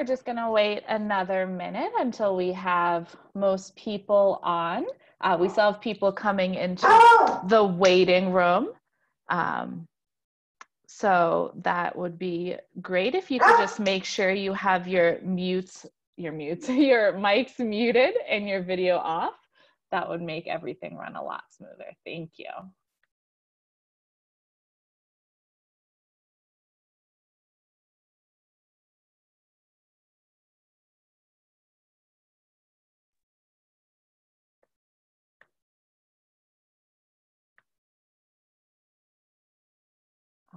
we're just going to wait another minute until we have most people on. Uh, we still have people coming into the waiting room. Um, so that would be great if you could just make sure you have your mutes, your mutes, your mics muted and your video off. That would make everything run a lot smoother. Thank you.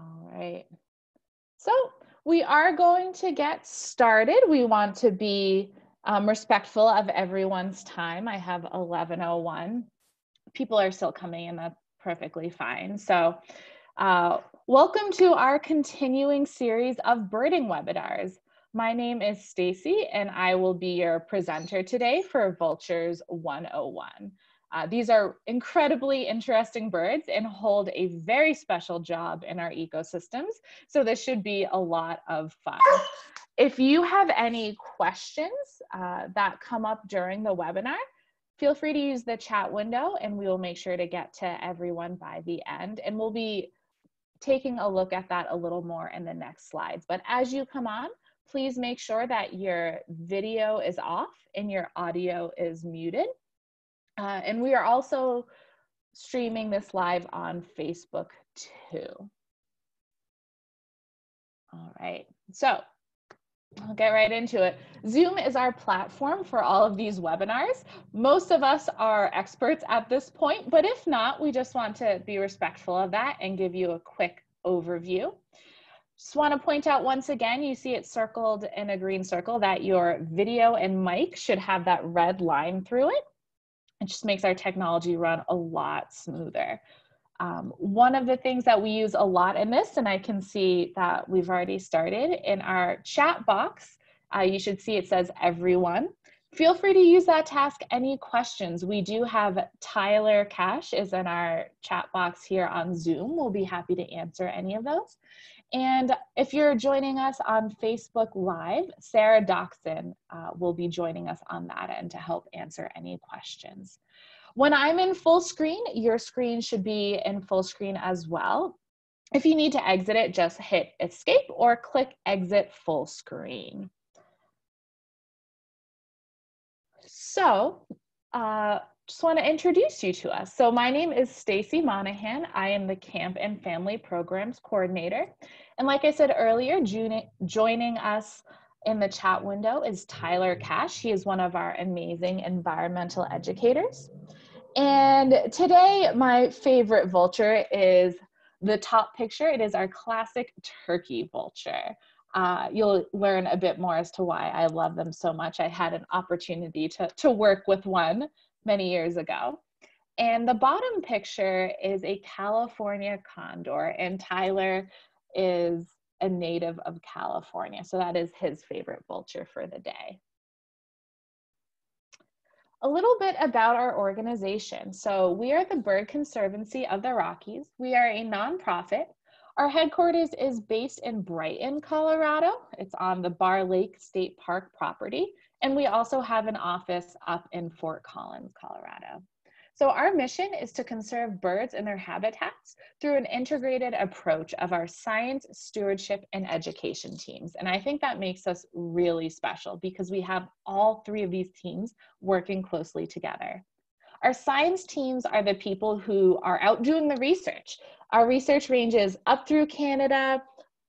All right. So we are going to get started. We want to be um, respectful of everyone's time. I have 1101. People are still coming in, that's perfectly fine. So uh, welcome to our continuing series of birding webinars. My name is Stacy and I will be your presenter today for Vultures 101. Uh, these are incredibly interesting birds and hold a very special job in our ecosystems. So this should be a lot of fun. If you have any questions uh, that come up during the webinar, feel free to use the chat window and we will make sure to get to everyone by the end. And we'll be taking a look at that a little more in the next slides. But as you come on, please make sure that your video is off and your audio is muted. Uh, and we are also streaming this live on Facebook too. All right, so I'll get right into it. Zoom is our platform for all of these webinars. Most of us are experts at this point, but if not, we just want to be respectful of that and give you a quick overview. Just want to point out once again, you see it circled in a green circle that your video and mic should have that red line through it. It just makes our technology run a lot smoother. Um, one of the things that we use a lot in this, and I can see that we've already started in our chat box, uh, you should see it says everyone. Feel free to use that to ask any questions. We do have Tyler Cash is in our chat box here on Zoom. We'll be happy to answer any of those. And if you're joining us on Facebook Live, Sarah Doxson uh, will be joining us on that end to help answer any questions. When I'm in full screen, your screen should be in full screen as well. If you need to exit it, just hit escape or click exit full screen. So uh, just want to introduce you to us. So my name is Stacy Monahan. I am the Camp and Family Programs Coordinator. And like I said earlier, joining us in the chat window is Tyler Cash. He is one of our amazing environmental educators. And today, my favorite vulture is the top picture. It is our classic turkey vulture. Uh, you'll learn a bit more as to why I love them so much. I had an opportunity to, to work with one many years ago. And the bottom picture is a California condor, and Tyler is a native of California. So that is his favorite vulture for the day. A little bit about our organization. So we are the Bird Conservancy of the Rockies. We are a nonprofit. Our headquarters is based in Brighton, Colorado. It's on the Barr Lake State Park property. And we also have an office up in Fort Collins, Colorado. So our mission is to conserve birds and their habitats through an integrated approach of our science, stewardship, and education teams. And I think that makes us really special because we have all three of these teams working closely together. Our science teams are the people who are out doing the research. Our research ranges up through Canada,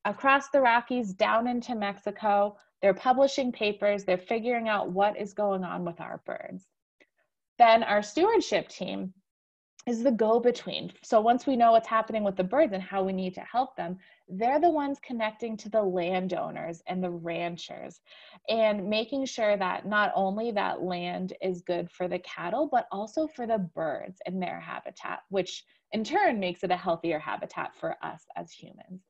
across the Rockies, down into Mexico, they're publishing papers, they're figuring out what is going on with our birds. Then our stewardship team is the go between. So once we know what's happening with the birds and how we need to help them, they're the ones connecting to the landowners and the ranchers and making sure that not only that land is good for the cattle, but also for the birds and their habitat, which in turn makes it a healthier habitat for us as humans.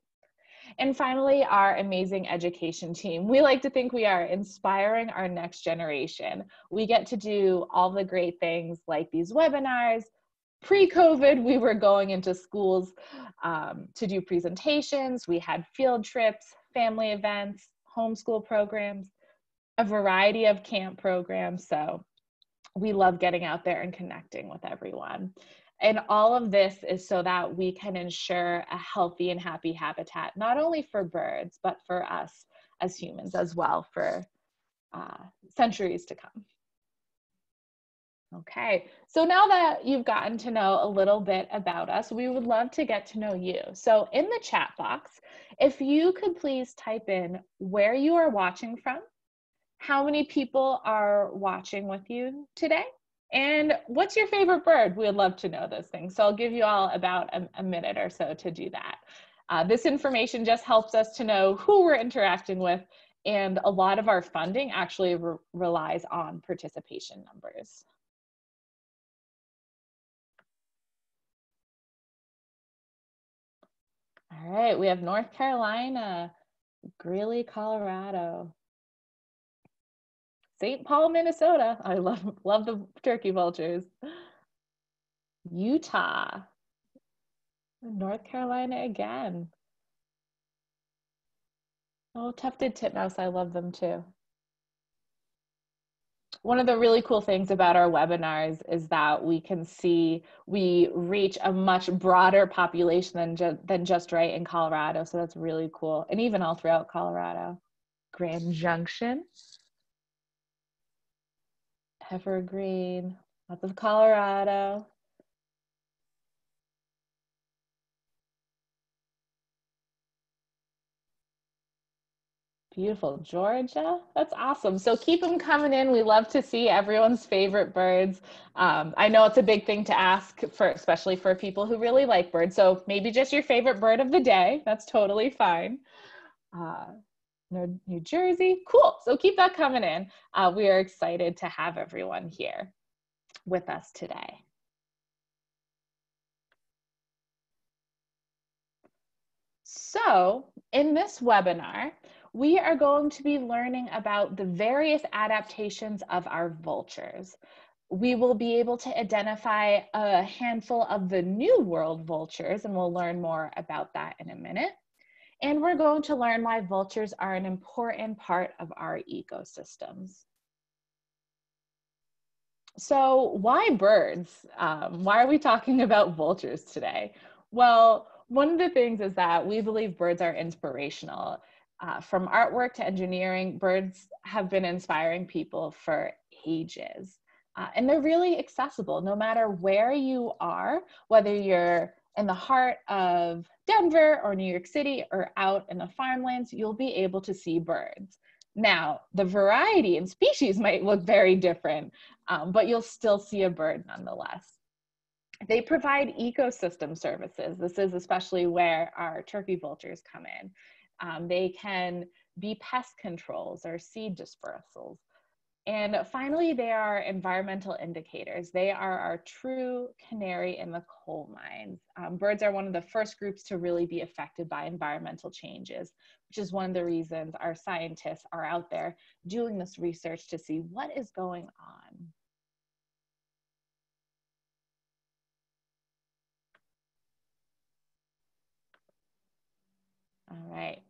And finally, our amazing education team. We like to think we are inspiring our next generation. We get to do all the great things like these webinars. Pre COVID, we were going into schools um, to do presentations, we had field trips, family events, homeschool programs, a variety of camp programs. So we love getting out there and connecting with everyone. And all of this is so that we can ensure a healthy and happy habitat, not only for birds, but for us as humans as well for uh, centuries to come. Okay, so now that you've gotten to know a little bit about us, we would love to get to know you. So in the chat box, if you could please type in where you are watching from, how many people are watching with you today, and what's your favorite bird? We would love to know those things. So I'll give you all about a, a minute or so to do that. Uh, this information just helps us to know who we're interacting with and a lot of our funding actually re relies on participation numbers. All right, we have North Carolina, Greeley, Colorado, St. Paul, Minnesota. I love love the turkey vultures. Utah, North Carolina again. Oh, tufted titmouse, I love them too. One of the really cool things about our webinars is that we can see we reach a much broader population than, ju than just right in Colorado. So that's really cool. And even all throughout Colorado. Grand Junction. Evergreen, lots of Colorado. Beautiful, Georgia. That's awesome. So keep them coming in. We love to see everyone's favorite birds. Um, I know it's a big thing to ask for, especially for people who really like birds. So maybe just your favorite bird of the day. That's totally fine. Uh, New Jersey. Cool. So keep that coming in. Uh, we are excited to have everyone here with us today. So in this webinar, we are going to be learning about the various adaptations of our vultures. We will be able to identify a handful of the new world vultures, and we'll learn more about that in a minute. And we're going to learn why vultures are an important part of our ecosystems. So why birds? Um, why are we talking about vultures today? Well, one of the things is that we believe birds are inspirational. Uh, from artwork to engineering, birds have been inspiring people for ages. Uh, and they're really accessible no matter where you are, whether you're in the heart of Denver or New York City or out in the farmlands, you'll be able to see birds. Now, the variety and species might look very different, um, but you'll still see a bird nonetheless. They provide ecosystem services. This is especially where our turkey vultures come in. Um, they can be pest controls or seed dispersals. And finally, they are environmental indicators. They are our true canary in the coal mines. Um, birds are one of the first groups to really be affected by environmental changes, which is one of the reasons our scientists are out there doing this research to see what is going on. All right.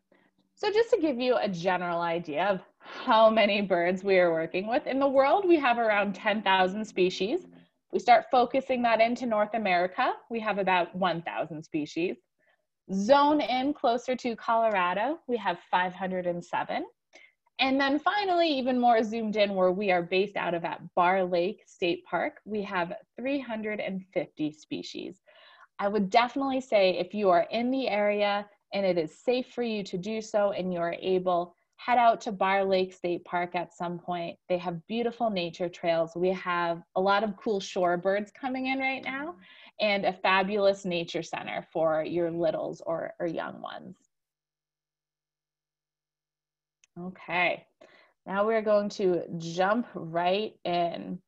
So just to give you a general idea of how many birds we are working with. In the world, we have around 10,000 species. If we start focusing that into North America, we have about 1,000 species. Zone in closer to Colorado, we have 507. And then finally, even more zoomed in where we are based out of at Barr Lake State Park, we have 350 species. I would definitely say if you are in the area and it is safe for you to do so and you are able, head out to Barr Lake State Park at some point. They have beautiful nature trails. We have a lot of cool shorebirds coming in right now and a fabulous nature center for your littles or, or young ones. Okay, now we're going to jump right in.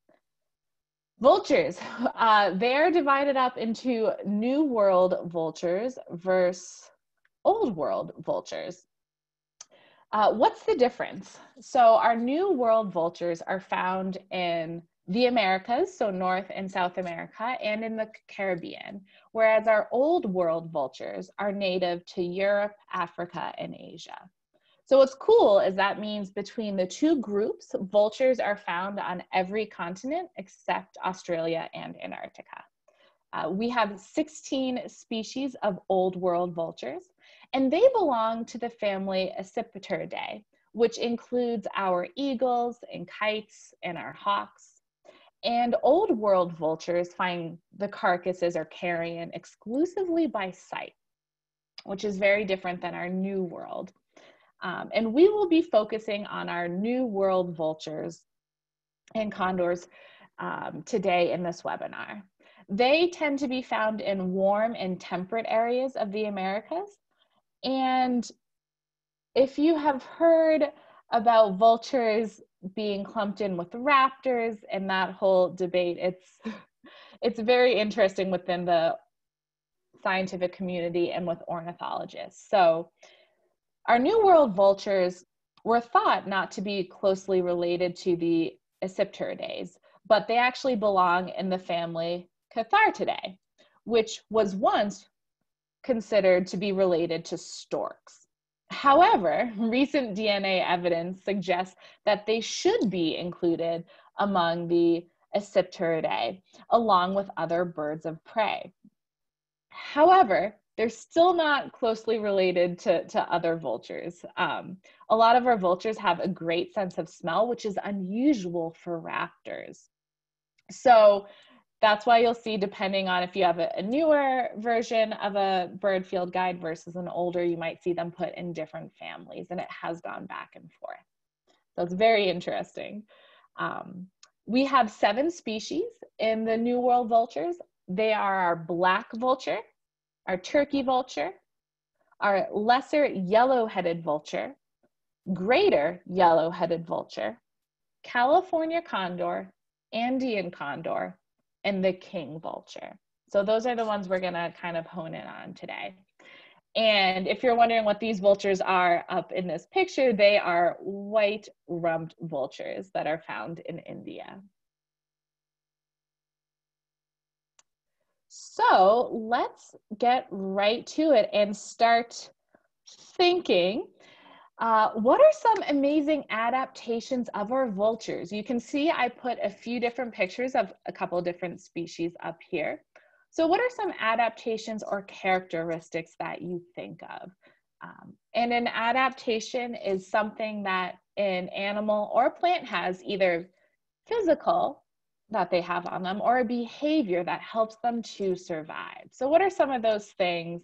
Vultures, uh, they're divided up into New World vultures versus Old World vultures. Uh, what's the difference? So our new world vultures are found in the Americas, so North and South America, and in the Caribbean, whereas our old world vultures are native to Europe, Africa, and Asia. So what's cool is that means between the two groups, vultures are found on every continent except Australia and Antarctica. Uh, we have 16 species of old world vultures, and they belong to the family Accipiter which includes our eagles and kites and our hawks. And old world vultures find the carcasses or carrion exclusively by sight, which is very different than our new world. Um, and we will be focusing on our new world vultures and condors um, today in this webinar. They tend to be found in warm and temperate areas of the Americas. And if you have heard about vultures being clumped in with raptors and that whole debate, it's it's very interesting within the scientific community and with ornithologists. So our New World vultures were thought not to be closely related to the Accipitridae, but they actually belong in the family Cathartidae, which was once considered to be related to storks. However, recent DNA evidence suggests that they should be included among the Accipitridae, along with other birds of prey. However, they're still not closely related to, to other vultures. Um, a lot of our vultures have a great sense of smell, which is unusual for raptors. So that's why you'll see depending on if you have a, a, newer version of a bird field guide versus an older you might see them put in different families and it has gone back and forth. So it's very interesting. Um, we have seven species in the new world vultures. They are our black vulture our turkey vulture our lesser yellow-headed vulture greater yellow-headed vulture california condor andean condor and the king vulture. So those are the ones we're gonna kind of hone in on today. And if you're wondering what these vultures are up in this picture, they are white rumped vultures that are found in India. So let's get right to it and start thinking uh, what are some amazing adaptations of our vultures? You can see I put a few different pictures of a couple different species up here. So what are some adaptations or characteristics that you think of? Um, and an adaptation is something that an animal or plant has either physical that they have on them or a behavior that helps them to survive. So what are some of those things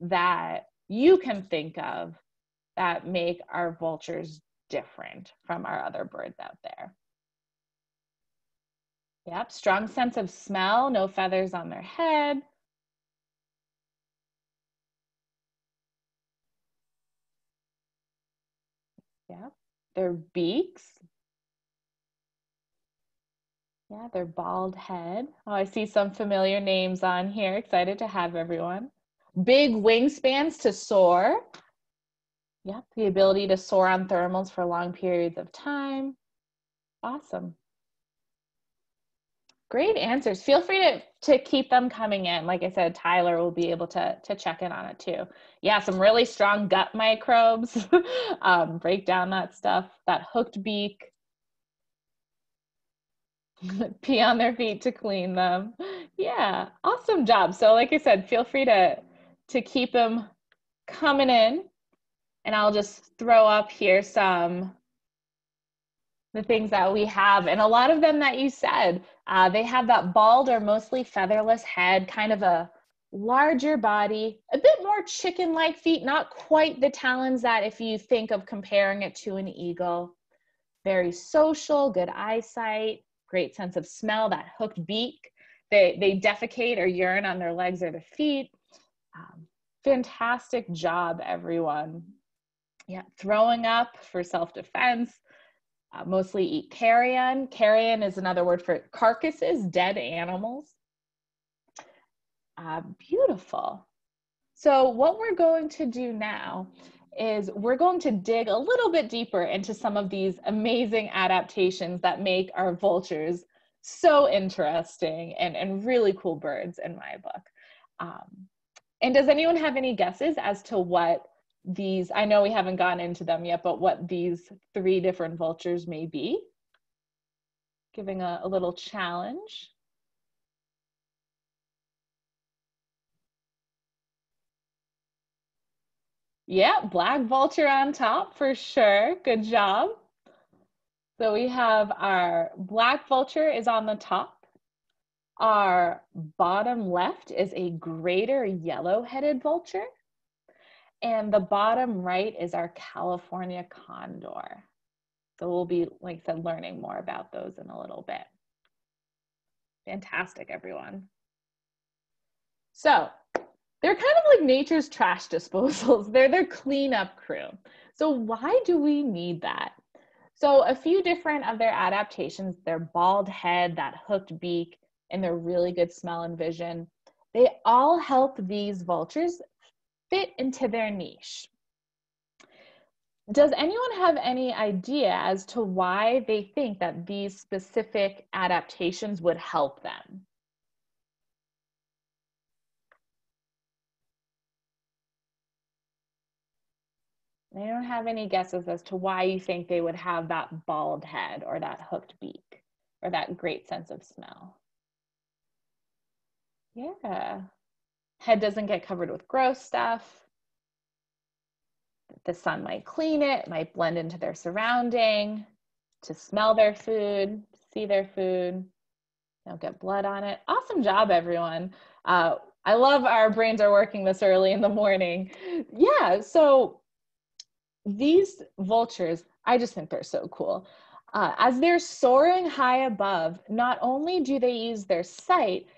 that you can think of that make our vultures different from our other birds out there. Yep, strong sense of smell, no feathers on their head. Yep, their beaks. Yeah, their bald head. Oh, I see some familiar names on here. Excited to have everyone. Big wingspans to soar. Yep, the ability to soar on thermals for long periods of time. Awesome. Great answers. Feel free to, to keep them coming in. Like I said, Tyler will be able to, to check in on it too. Yeah, some really strong gut microbes. um, break down that stuff, that hooked beak. Pee on their feet to clean them. Yeah, awesome job. So like I said, feel free to, to keep them coming in and I'll just throw up here some the things that we have. And a lot of them that you said uh, they have that bald or mostly featherless head kind of a larger body a bit more chicken like feet not quite the talons that if you think of comparing it to an eagle. Very social good eyesight great sense of smell that hooked beak. They they defecate or urine on their legs or their feet. Um, fantastic job everyone yeah, throwing up for self-defense. Uh, mostly eat carrion. Carrion is another word for carcasses, dead animals. Uh, beautiful. So what we're going to do now is we're going to dig a little bit deeper into some of these amazing adaptations that make our vultures so interesting and, and really cool birds in my book. Um, and does anyone have any guesses as to what these, I know we haven't gone into them yet, but what these three different vultures may be. Giving a, a little challenge. Yeah, black vulture on top for sure. Good job. So we have our black vulture is on the top. Our bottom left is a greater yellow-headed vulture. And the bottom right is our California condor. So we'll be, like I said, learning more about those in a little bit. Fantastic, everyone. So they're kind of like nature's trash disposals. They're their cleanup crew. So why do we need that? So a few different of their adaptations, their bald head, that hooked beak, and their really good smell and vision, they all help these vultures fit into their niche. Does anyone have any idea as to why they think that these specific adaptations would help them? I don't have any guesses as to why you think they would have that bald head or that hooked beak or that great sense of smell. Yeah. Head doesn't get covered with gross stuff. The sun might clean it, might blend into their surrounding, to smell their food, see their food, don't get blood on it. Awesome job, everyone. Uh, I love our brains are working this early in the morning. Yeah, so these vultures, I just think they're so cool. Uh, as they're soaring high above, not only do they use their sight,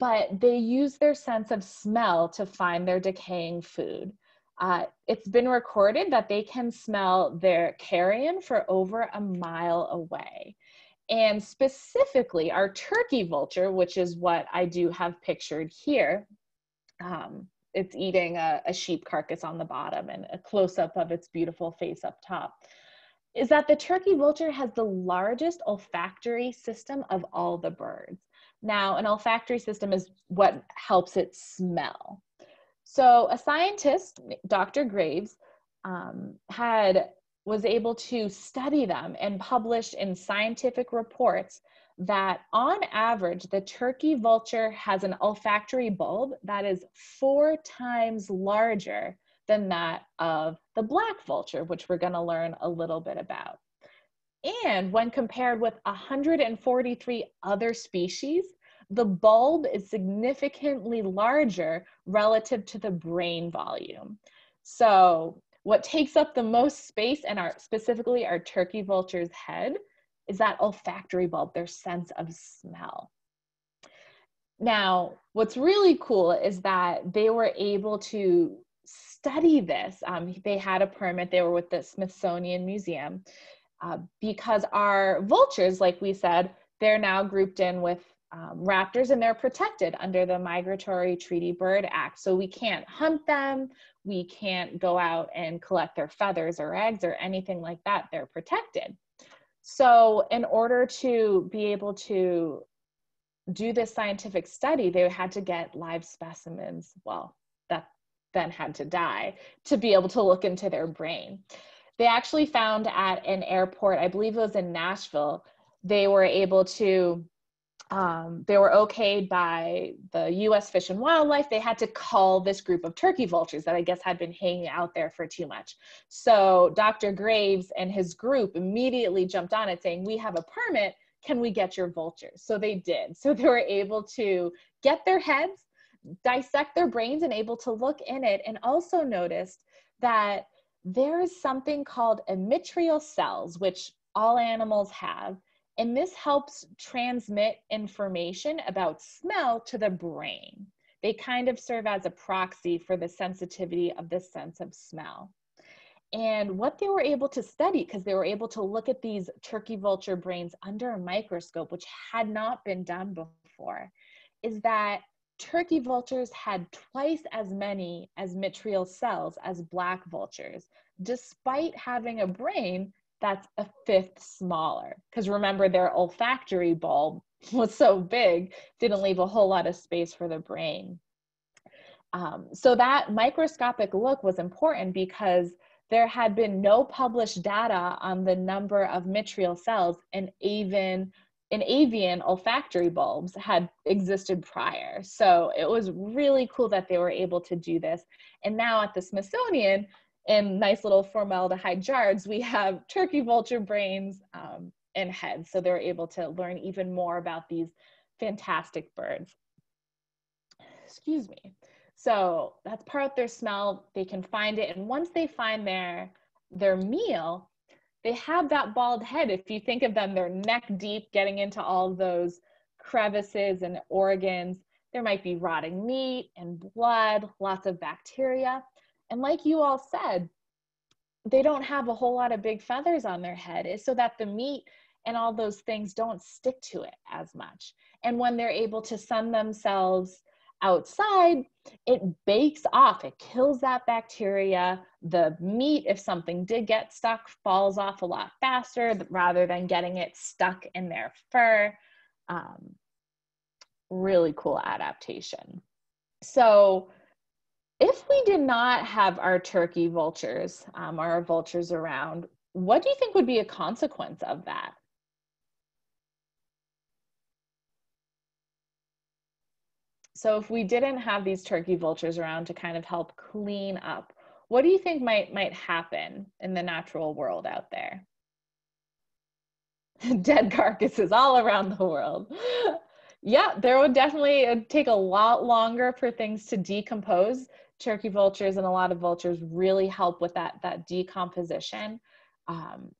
but they use their sense of smell to find their decaying food. Uh, it's been recorded that they can smell their carrion for over a mile away. And specifically, our turkey vulture, which is what I do have pictured here, um, it's eating a, a sheep carcass on the bottom and a close up of its beautiful face up top is that the turkey vulture has the largest olfactory system of all the birds. Now, an olfactory system is what helps it smell. So, a scientist, Dr. Graves, um, had was able to study them and published in scientific reports that on average, the turkey vulture has an olfactory bulb that is four times larger than that of the black vulture, which we're going to learn a little bit about. And when compared with 143 other species, the bulb is significantly larger relative to the brain volume. So what takes up the most space in our specifically our turkey vulture's head is that olfactory bulb, their sense of smell. Now, what's really cool is that they were able to study this. Um, they had a permit, they were with the Smithsonian Museum uh, because our vultures, like we said, they're now grouped in with um, raptors and they're protected under the Migratory Treaty Bird Act. So we can't hunt them, we can't go out and collect their feathers or eggs or anything like that. They're protected. So, in order to be able to do this scientific study, they had to get live specimens, well, then had to die, to be able to look into their brain. They actually found at an airport, I believe it was in Nashville, they were able to um, they were okayed by the US Fish and Wildlife. They had to call this group of turkey vultures that I guess had been hanging out there for too much. So Dr. Graves and his group immediately jumped on it saying, We have a permit. Can we get your vultures? So they did. So they were able to get their heads, dissect their brains, and able to look in it, and also noticed that there is something called mitral cells, which all animals have and this helps transmit information about smell to the brain. They kind of serve as a proxy for the sensitivity of the sense of smell. And what they were able to study, because they were able to look at these turkey vulture brains under a microscope, which had not been done before, is that turkey vultures had twice as many as mitral cells as black vultures, despite having a brain that's a fifth smaller. Because remember, their olfactory bulb was so big, didn't leave a whole lot of space for the brain. Um, so that microscopic look was important because there had been no published data on the number of mitral cells in avian in avian olfactory bulbs had existed prior. So it was really cool that they were able to do this. And now at the Smithsonian, in nice little formaldehyde jars, we have turkey vulture brains um, and heads. So they're able to learn even more about these fantastic birds. Excuse me. So that's part of their smell. They can find it. And once they find their, their meal, they have that bald head. If you think of them, they're neck deep, getting into all those crevices and organs. There might be rotting meat and blood, lots of bacteria. And like you all said, they don't have a whole lot of big feathers on their head, is so that the meat and all those things don't stick to it as much. And when they're able to sun themselves outside, it bakes off, it kills that bacteria. The meat, if something did get stuck, falls off a lot faster rather than getting it stuck in their fur. Um, really cool adaptation. So, if we did not have our turkey vultures, um, our vultures around, what do you think would be a consequence of that? So if we didn't have these turkey vultures around to kind of help clean up, what do you think might might happen in the natural world out there? Dead carcasses all around the world. yeah, there would definitely uh, take a lot longer for things to decompose. Turkey vultures and a lot of vultures really help with that that decomposition. Um,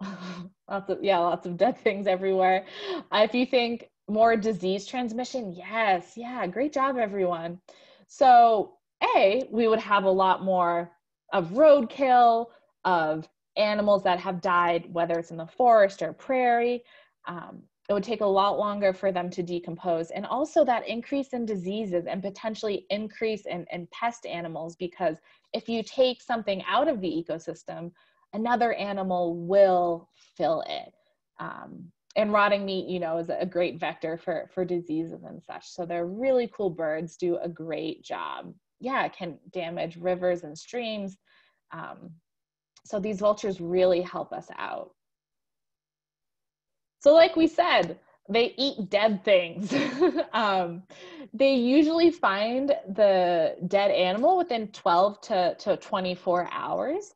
lots of yeah, lots of dead things everywhere. Uh, if you think more disease transmission? Yes, yeah, great job, everyone. So, A, we would have a lot more of roadkill, of animals that have died, whether it's in the forest or prairie. Um, it would take a lot longer for them to decompose. And also that increase in diseases and potentially increase in, in pest animals, because if you take something out of the ecosystem, another animal will fill it. Um, and rotting meat, you know, is a great vector for, for diseases and such. So they're really cool birds, do a great job. Yeah, it can damage rivers and streams. Um, so these vultures really help us out. So like we said, they eat dead things. um, they usually find the dead animal within 12 to, to 24 hours.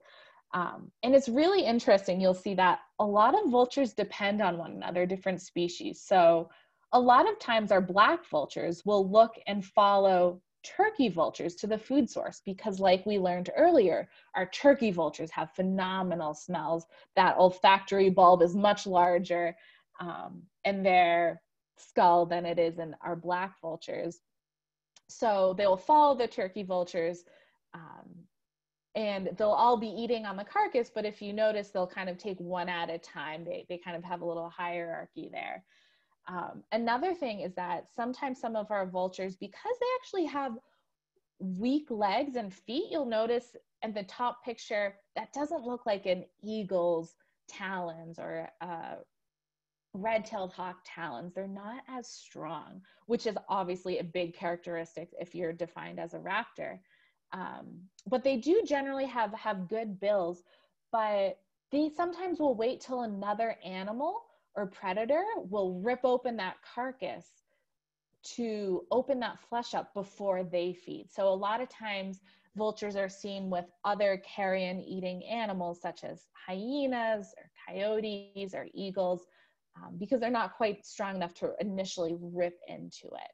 Um, and it's really interesting. You'll see that a lot of vultures depend on one another, different species. So a lot of times our black vultures will look and follow turkey vultures to the food source because like we learned earlier, our turkey vultures have phenomenal smells. That olfactory bulb is much larger um, in their skull than it is in our black vultures. So they will follow the turkey vultures um, and they'll all be eating on the carcass but if you notice they'll kind of take one at a time they, they kind of have a little hierarchy there um, another thing is that sometimes some of our vultures because they actually have weak legs and feet you'll notice in the top picture that doesn't look like an eagle's talons or uh, red-tailed hawk talons. They're not as strong which is obviously a big characteristic if you're defined as a raptor. Um, but they do generally have have good bills but they sometimes will wait till another animal or predator will rip open that carcass to open that flesh up before they feed. So a lot of times vultures are seen with other carrion eating animals such as hyenas or coyotes or eagles um, because they're not quite strong enough to initially rip into it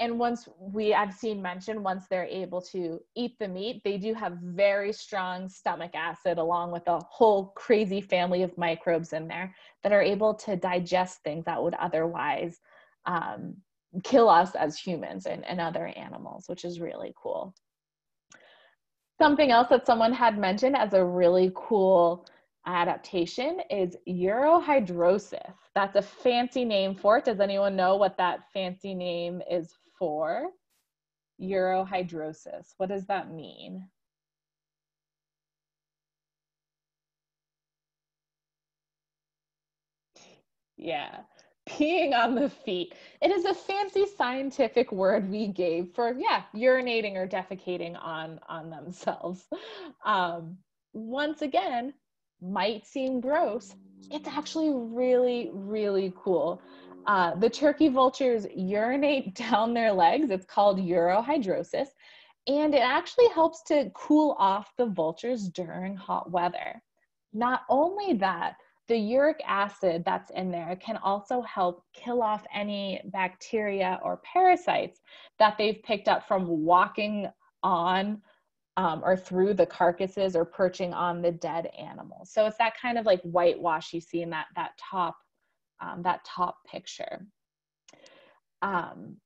and once we i've seen mentioned once they're able to eat the meat they do have very strong stomach acid along with a whole crazy family of microbes in there that are able to digest things that would otherwise um, kill us as humans and, and other animals which is really cool something else that someone had mentioned as a really cool adaptation is urohidrosis. That's a fancy name for it. Does anyone know what that fancy name is for urohidrosis. What does that mean? Yeah. peeing on the feet. It is a fancy scientific word we gave for, yeah, urinating or defecating on, on themselves. Um, once again, might seem gross. It's actually really, really cool. Uh, the turkey vultures urinate down their legs. It's called urohidrosis. And it actually helps to cool off the vultures during hot weather. Not only that, the uric acid that's in there can also help kill off any bacteria or parasites that they've picked up from walking on um, or through the carcasses or perching on the dead animals. So it's that kind of like whitewash you see in that that top um, that top picture. Um,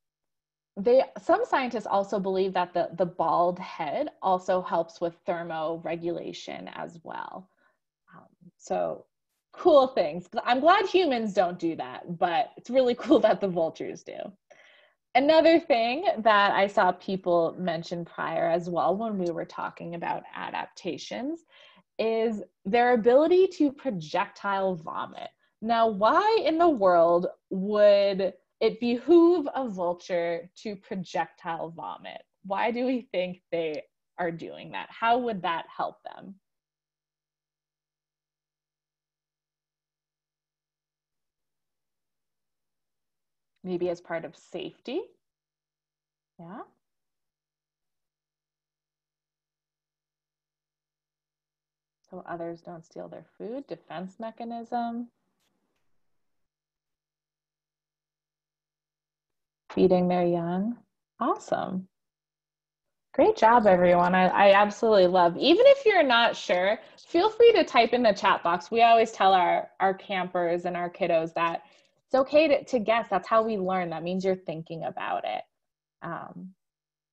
they some scientists also believe that the the bald head also helps with thermoregulation as well. Um, so cool things. I'm glad humans don't do that, but it's really cool that the vultures do. Another thing that I saw people mention prior as well when we were talking about adaptations is their ability to projectile vomit. Now, why in the world would it behoove a vulture to projectile vomit? Why do we think they are doing that? How would that help them? maybe as part of safety. Yeah. So others don't steal their food, defense mechanism. Feeding their young. Awesome. Great job, everyone. I, I absolutely love. Even if you're not sure, feel free to type in the chat box. We always tell our, our campers and our kiddos that it's okay to, to guess. That's how we learn. That means you're thinking about it. Um,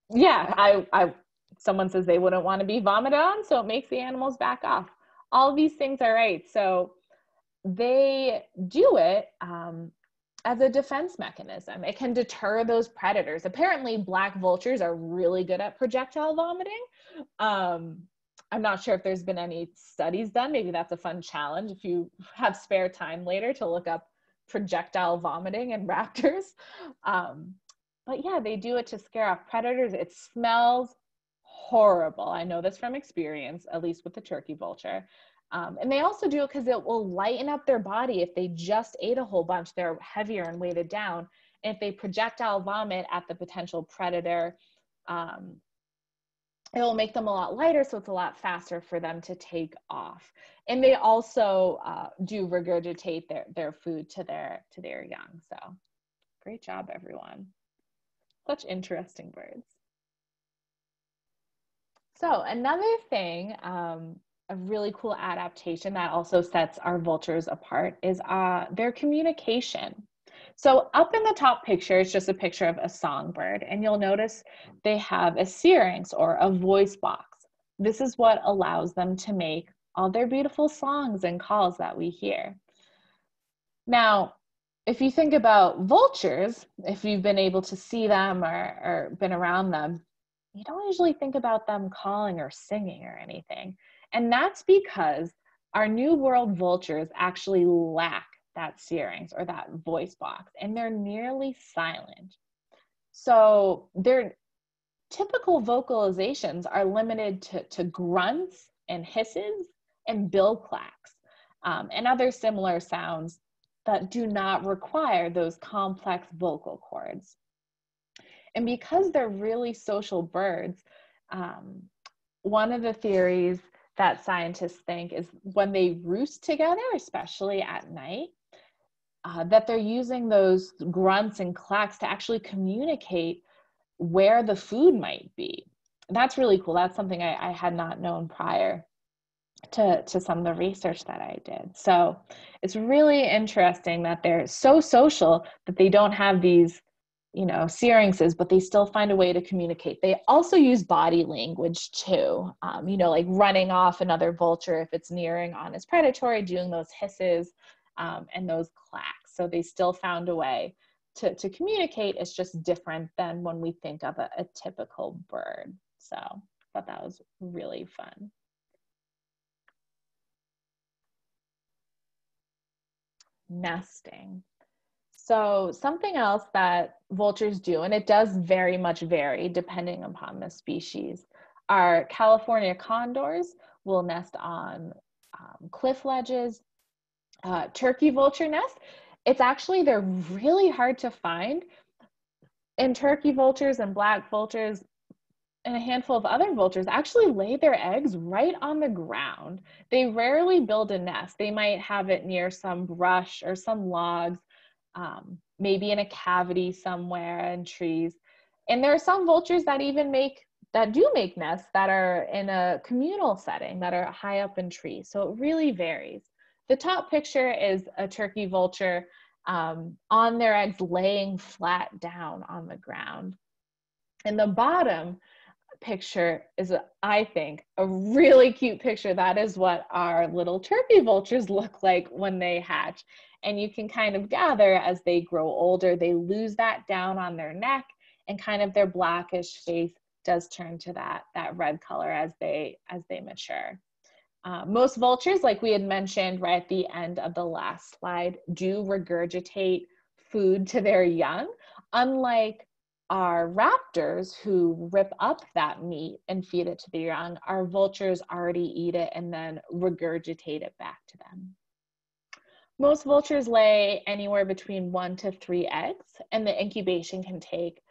yeah, I, I, someone says they wouldn't want to be vomited on, so it makes the animals back off. All these things are right. So they do it um, as a defense mechanism. It can deter those predators. Apparently, black vultures are really good at projectile vomiting. Um, I'm not sure if there's been any studies done. Maybe that's a fun challenge if you have spare time later to look up projectile vomiting in raptors. Um, but yeah, they do it to scare off predators. It smells horrible. I know this from experience, at least with the turkey vulture. Um, and they also do it because it will lighten up their body if they just ate a whole bunch. They're heavier and weighted down. And if they projectile vomit at the potential predator, um, it will make them a lot lighter, so it's a lot faster for them to take off. And they also uh, do regurgitate their, their food to their to their young. So great job, everyone. Such interesting birds. So another thing, um, a really cool adaptation that also sets our vultures apart is uh, their communication. So up in the top picture is just a picture of a songbird, and you'll notice they have a syrinx or a voice box. This is what allows them to make all their beautiful songs and calls that we hear. Now, if you think about vultures, if you've been able to see them or, or been around them, you don't usually think about them calling or singing or anything. And that's because our New World vultures actually lack that syrinx or that voice box, and they're nearly silent. So their typical vocalizations are limited to, to grunts and hisses and bill clacks um, and other similar sounds that do not require those complex vocal cords. And because they're really social birds, um, one of the theories that scientists think is when they roost together, especially at night, uh, that they're using those grunts and clacks to actually communicate where the food might be. That's really cool. That's something I, I had not known prior to, to some of the research that I did. So it's really interesting that they're so social that they don't have these, you know, syrinxes, but they still find a way to communicate. They also use body language too, um, you know, like running off another vulture if it's nearing on its predatory, doing those hisses um, and those clacks. So they still found a way to, to communicate. It's just different than when we think of a, a typical bird. So I thought that was really fun. Nesting. So, something else that vultures do, and it does very much vary depending upon the species, are California condors will nest on um, cliff ledges. Uh, turkey vulture nest, it's actually, they're really hard to find. And turkey vultures and black vultures and a handful of other vultures actually lay their eggs right on the ground. They rarely build a nest. They might have it near some brush or some logs, um, maybe in a cavity somewhere in trees. And there are some vultures that even make that do make nests that are in a communal setting that are high up in trees. So it really varies. The top picture is a turkey vulture um, on their eggs laying flat down on the ground. And the bottom picture is, I think, a really cute picture. That is what our little turkey vultures look like when they hatch. And you can kind of gather as they grow older, they lose that down on their neck and kind of their blackish face does turn to that, that red color as they, as they mature. Uh, most vultures, like we had mentioned right at the end of the last slide, do regurgitate food to their young, unlike our raptors who rip up that meat and feed it to the young, our vultures already eat it and then regurgitate it back to them. Most vultures lay anywhere between one to three eggs, and the incubation can take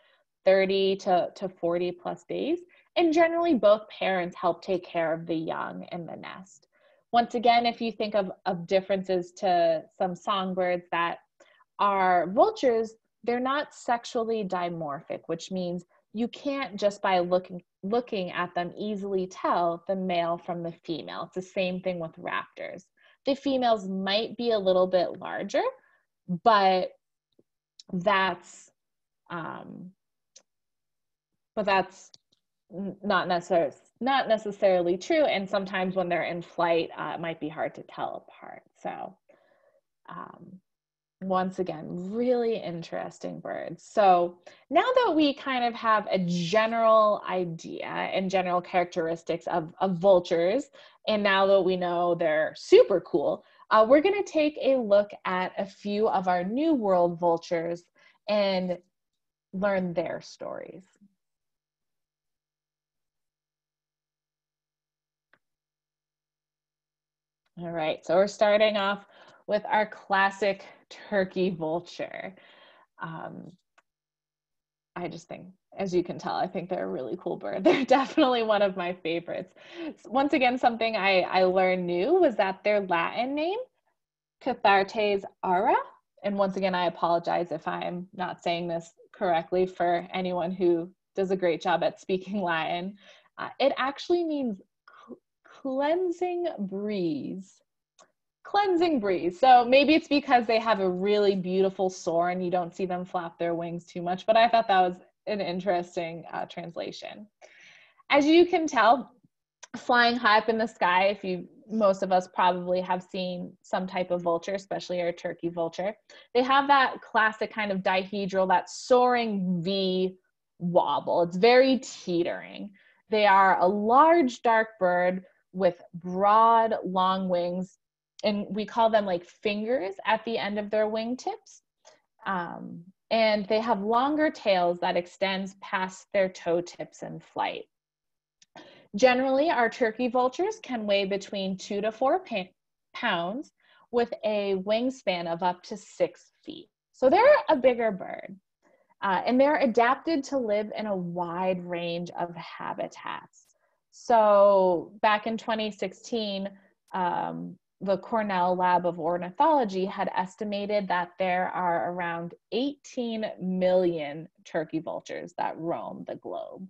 30 to, to 40 plus days. And generally, both parents help take care of the young in the nest. Once again, if you think of, of differences to some songbirds that are vultures, they're not sexually dimorphic, which means you can't just by looking looking at them easily tell the male from the female. It's the same thing with raptors. The females might be a little bit larger, but that's um, but that's not necessarily not necessarily true. And sometimes when they're in flight, uh, it might be hard to tell apart. So um, once again, really interesting birds. So now that we kind of have a general idea and general characteristics of, of vultures, and now that we know they're super cool, uh, we're going to take a look at a few of our New World vultures and learn their stories. All right, so we're starting off with our classic turkey vulture. Um, I just think, as you can tell, I think they're a really cool bird. They're definitely one of my favorites. Once again, something I, I learned new was that their Latin name, Cathartes aura, and once again, I apologize if I'm not saying this correctly for anyone who does a great job at speaking Latin. Uh, it actually means cleansing breeze cleansing breeze. So maybe it's because they have a really beautiful soar and you don't see them flap their wings too much, but I thought that was an interesting uh, translation. As you can tell, flying high up in the sky, if you most of us probably have seen some type of vulture, especially our turkey vulture. They have that classic kind of dihedral, that soaring V wobble. It's very teetering. They are a large dark bird with broad, long wings and we call them like fingers at the end of their wingtips. Um, and they have longer tails that extends past their toe tips in flight. Generally, our turkey vultures can weigh between two to four pounds with a wingspan of up to six feet. So they're a bigger bird. Uh, and they're adapted to live in a wide range of habitats. So back in 2016, um, the Cornell Lab of Ornithology had estimated that there are around 18 million turkey vultures that roam the globe.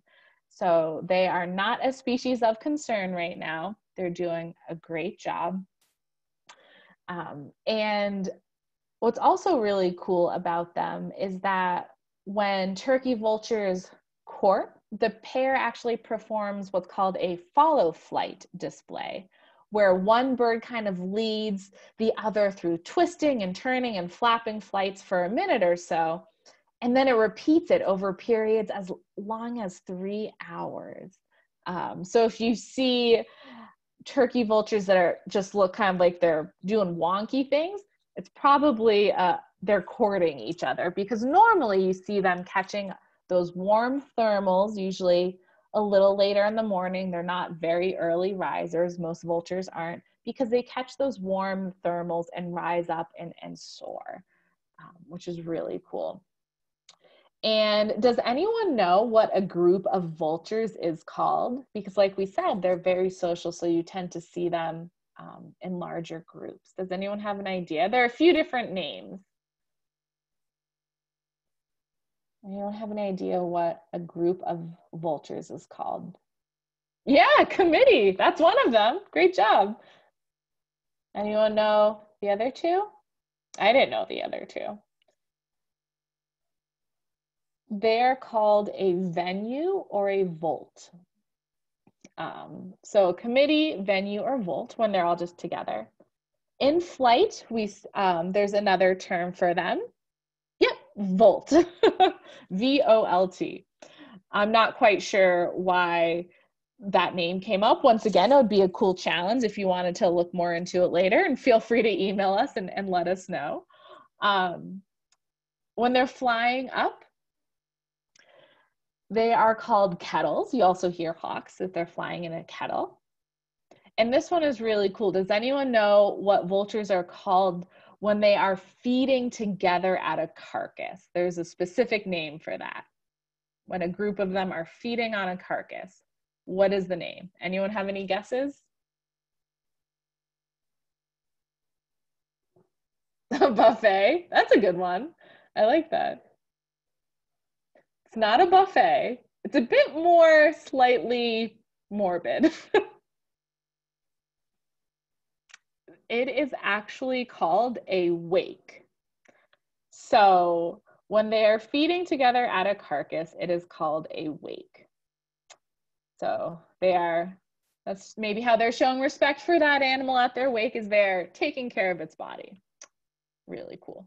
So they are not a species of concern right now. They're doing a great job. Um, and what's also really cool about them is that when turkey vultures court, the pair actually performs what's called a follow flight display where one bird kind of leads the other through twisting and turning and flapping flights for a minute or so. And then it repeats it over periods as long as three hours. Um, so if you see turkey vultures that are just look kind of like they're doing wonky things, it's probably uh, they're courting each other because normally you see them catching those warm thermals, usually a little later in the morning. They're not very early risers. Most vultures aren't because they catch those warm thermals and rise up and, and soar, um, which is really cool. And does anyone know what a group of vultures is called? Because, like we said, they're very social, so you tend to see them um, in larger groups. Does anyone have an idea? There are a few different names. Anyone have an idea what a group of vultures is called? Yeah, committee. That's one of them. Great job. Anyone know the other two? I didn't know the other two. They're called a venue or a volt. Um, so committee, venue, or volt when they're all just together. In flight, we um, there's another term for them. Volt, V-O-L-T. I'm not quite sure why that name came up. Once again, it would be a cool challenge if you wanted to look more into it later and feel free to email us and, and let us know. Um, when they're flying up, they are called kettles. You also hear hawks if they're flying in a kettle. And this one is really cool. Does anyone know what vultures are called when they are feeding together at a carcass? There's a specific name for that. When a group of them are feeding on a carcass, what is the name? Anyone have any guesses? A buffet. That's a good one. I like that. It's not a buffet. It's a bit more slightly morbid. it is actually called a wake. So when they are feeding together at a carcass, it is called a wake. So they are, that's maybe how they're showing respect for that animal at their wake is they're taking care of its body. Really cool.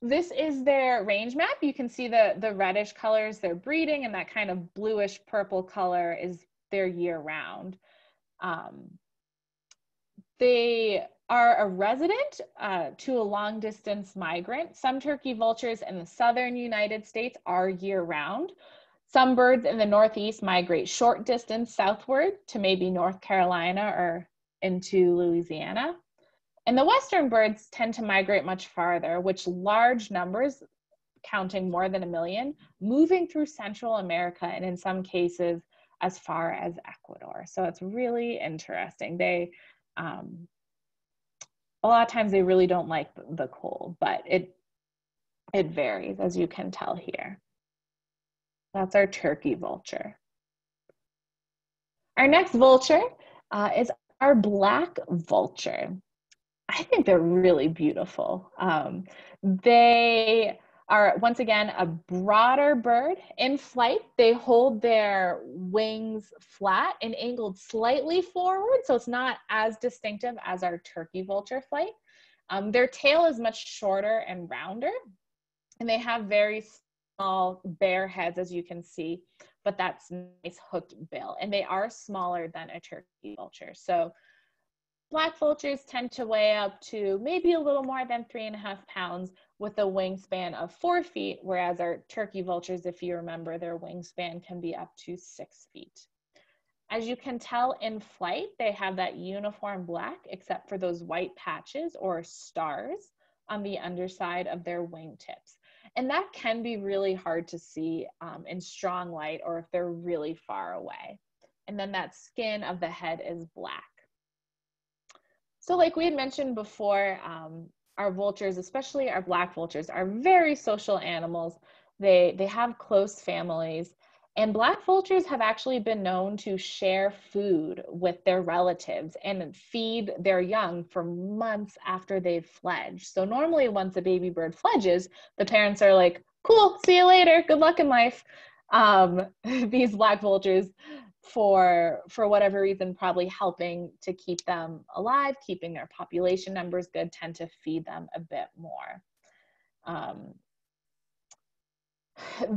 This is their range map. You can see the, the reddish colors they're breeding and that kind of bluish purple color is their year round. Um, they are a resident uh, to a long distance migrant. Some turkey vultures in the southern United States are year round. Some birds in the Northeast migrate short distance southward to maybe North Carolina or into Louisiana. And the Western birds tend to migrate much farther, which large numbers, counting more than a million, moving through Central America and in some cases as far as Ecuador. So it's really interesting. They, um, a lot of times they really don't like the cold, but it, it varies as you can tell here. That's our turkey vulture. Our next vulture uh, is our black vulture. I think they're really beautiful. Um, they are, once again, a broader bird. In flight, they hold their wings flat and angled slightly forward, so it's not as distinctive as our turkey vulture flight. Um, their tail is much shorter and rounder, and they have very small bare heads, as you can see, but that's nice hooked bill. And they are smaller than a turkey vulture. So Black vultures tend to weigh up to maybe a little more than three and a half pounds with a wingspan of four feet, whereas our turkey vultures, if you remember, their wingspan can be up to six feet. As you can tell in flight, they have that uniform black except for those white patches or stars on the underside of their wingtips. And that can be really hard to see um, in strong light or if they're really far away. And then that skin of the head is black. So like we had mentioned before, um, our vultures, especially our black vultures, are very social animals. They, they have close families. And black vultures have actually been known to share food with their relatives and feed their young for months after they've fledged. So normally once a baby bird fledges, the parents are like, cool, see you later, good luck in life. Um, these black vultures for for whatever reason probably helping to keep them alive keeping their population numbers good tend to feed them a bit more um,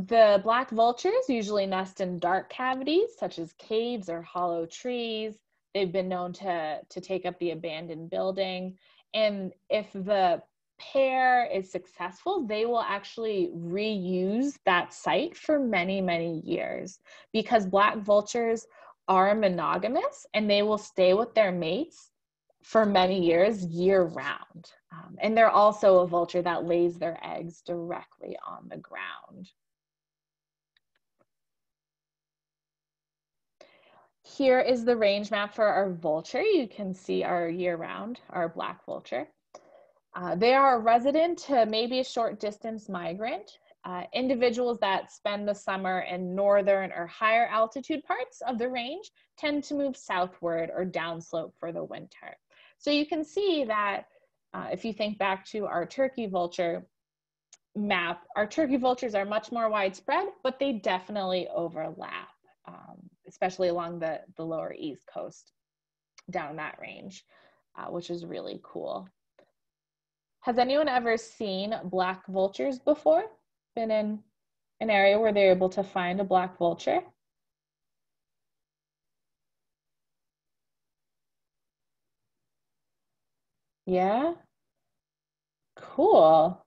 the black vultures usually nest in dark cavities such as caves or hollow trees they've been known to, to take up the abandoned building. And if the pair is successful, they will actually reuse that site for many, many years because black vultures are monogamous and they will stay with their mates for many years, year round. Um, and they're also a vulture that lays their eggs directly on the ground. Here is the range map for our vulture. You can see our year round, our black vulture. Uh, they are a resident to maybe a short distance migrant, uh, individuals that spend the summer in northern or higher altitude parts of the range tend to move southward or downslope for the winter. So you can see that uh, if you think back to our turkey vulture map, our turkey vultures are much more widespread, but they definitely overlap, um, especially along the, the lower east coast down that range, uh, which is really cool. Has anyone ever seen black vultures before? Been in an area where they're able to find a black vulture? Yeah? Cool.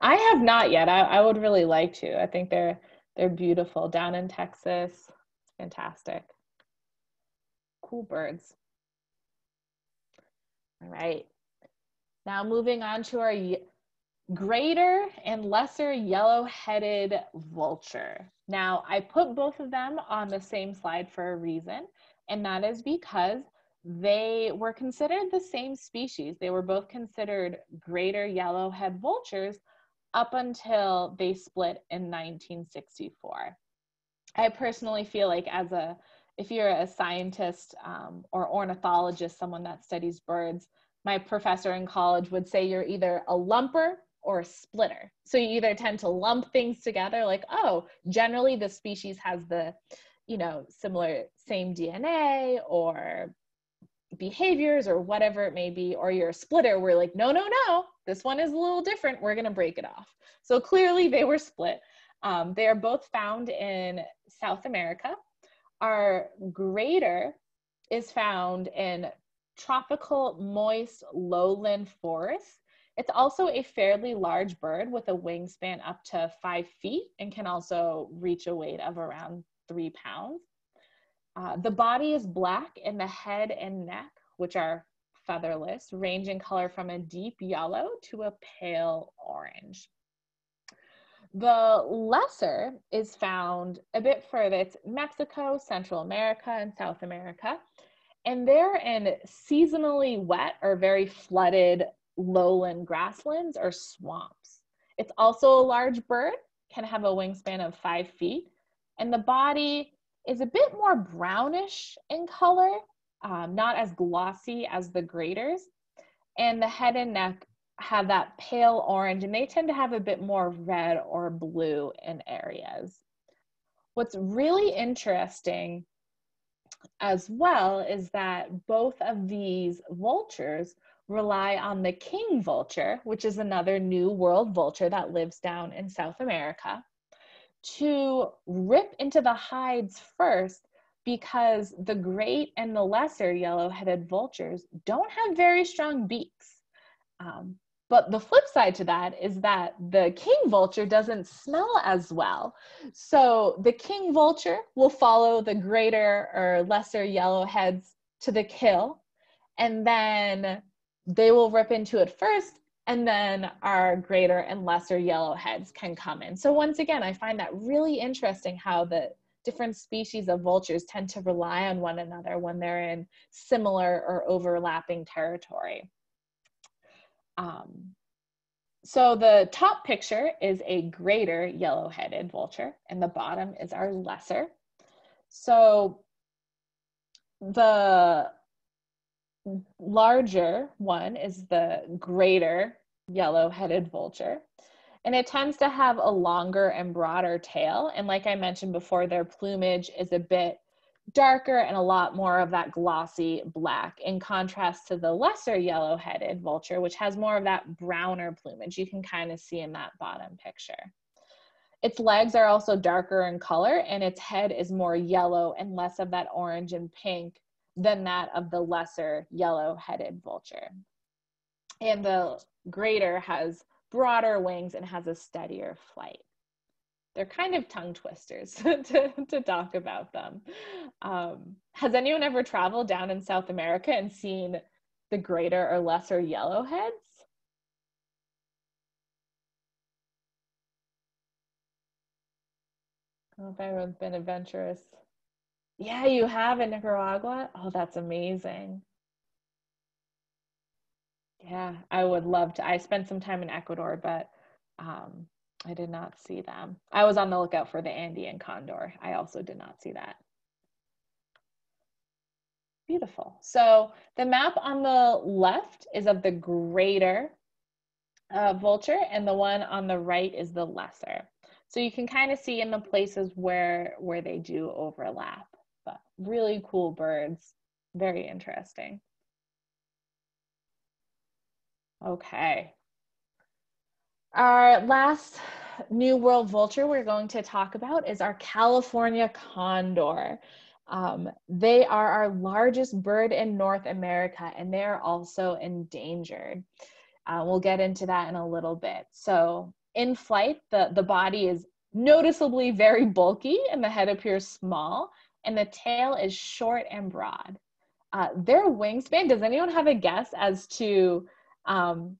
I have not yet. I, I would really like to. I think they're they're beautiful down in Texas. Fantastic. Cool birds. All right. Now moving on to our greater and lesser yellow-headed vulture. Now I put both of them on the same slide for a reason, and that is because they were considered the same species. They were both considered greater yellowhead vultures up until they split in 1964. I personally feel like as a, if you're a scientist um, or ornithologist, someone that studies birds, my professor in college would say you're either a lumper or a splitter. So you either tend to lump things together, like, oh, generally the species has the, you know, similar, same DNA or behaviors or whatever it may be, or you're a splitter, we're like, no, no, no, this one is a little different. We're going to break it off. So clearly they were split. Um, they are both found in South America. Our greater is found in tropical moist lowland forests. It's also a fairly large bird with a wingspan up to five feet and can also reach a weight of around three pounds. Uh, the body is black and the head and neck, which are featherless, range in color from a deep yellow to a pale orange. The lesser is found a bit further. It's Mexico, Central America, and South America and they're in seasonally wet or very flooded lowland grasslands or swamps. It's also a large bird, can have a wingspan of five feet, and the body is a bit more brownish in color, um, not as glossy as the greaters. And the head and neck have that pale orange, and they tend to have a bit more red or blue in areas. What's really interesting as well is that both of these vultures rely on the king vulture, which is another new world vulture that lives down in South America, to rip into the hides first because the great and the lesser yellow-headed vultures don't have very strong beaks. Um, but the flip side to that is that the king vulture doesn't smell as well. So the king vulture will follow the greater or lesser yellowheads to the kill, and then they will rip into it first, and then our greater and lesser yellowheads can come in. So once again, I find that really interesting how the different species of vultures tend to rely on one another when they're in similar or overlapping territory. Um, so the top picture is a greater yellow-headed vulture and the bottom is our lesser. So the larger one is the greater yellow-headed vulture and it tends to have a longer and broader tail and like i mentioned before their plumage is a bit darker and a lot more of that glossy black in contrast to the lesser yellow-headed vulture, which has more of that browner plumage you can kind of see in that bottom picture. Its legs are also darker in color and its head is more yellow and less of that orange and pink than that of the lesser yellow-headed vulture. And the greater has broader wings and has a steadier flight. They're kind of tongue twisters to, to talk about them. Um, has anyone ever traveled down in South America and seen the greater or lesser yellowheads? I don't know if everyone's been adventurous. Yeah, you have in Nicaragua? Oh, that's amazing. Yeah, I would love to. I spent some time in Ecuador, but um, I did not see them. I was on the lookout for the Andean condor. I also did not see that. Beautiful. So the map on the left is of the greater uh, vulture, and the one on the right is the lesser. So you can kind of see in the places where where they do overlap. But really cool birds. Very interesting. Okay. Our last New World vulture we're going to talk about is our California condor. Um, they are our largest bird in North America and they are also endangered. Uh, we'll get into that in a little bit. So in flight, the, the body is noticeably very bulky and the head appears small and the tail is short and broad. Uh, their wingspan, does anyone have a guess as to um,